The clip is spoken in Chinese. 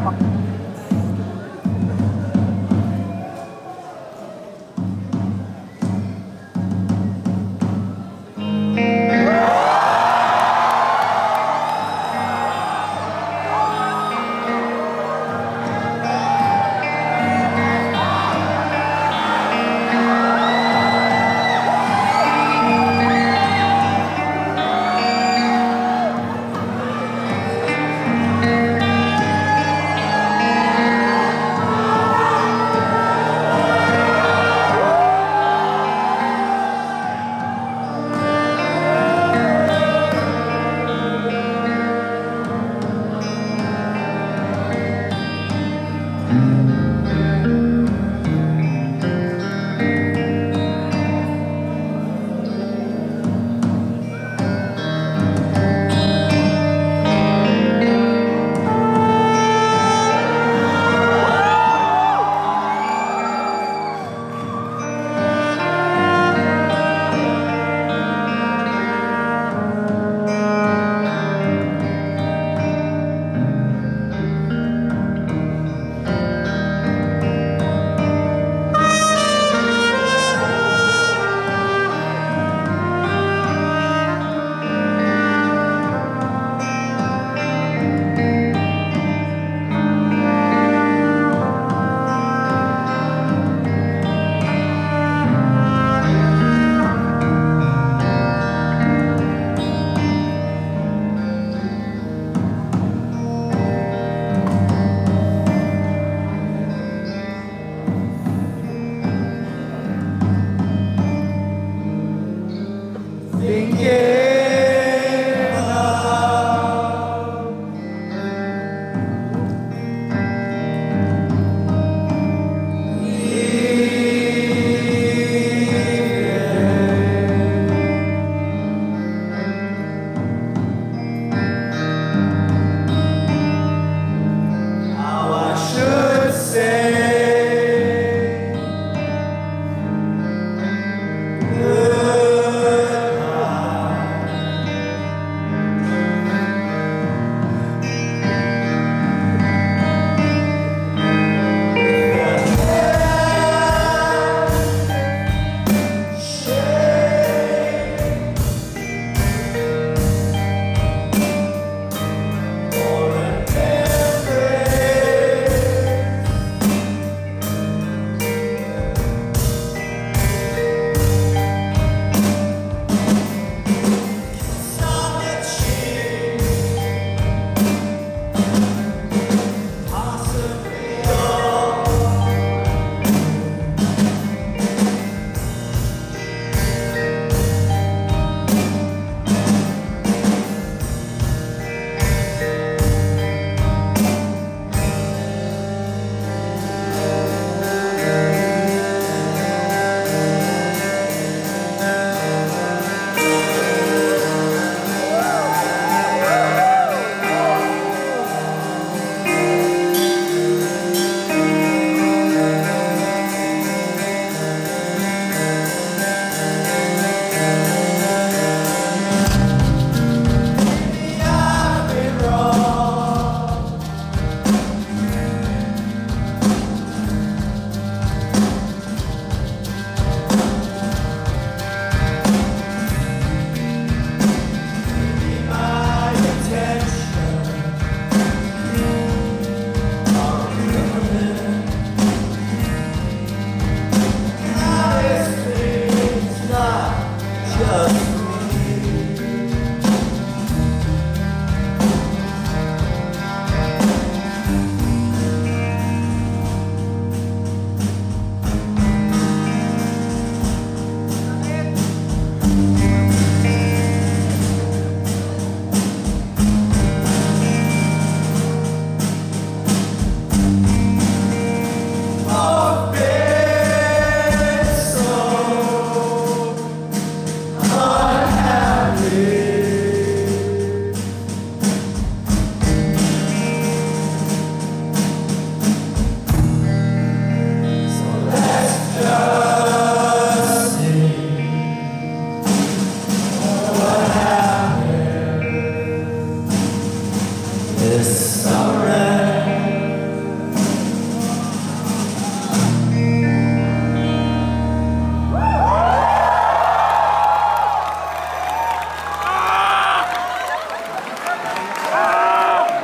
么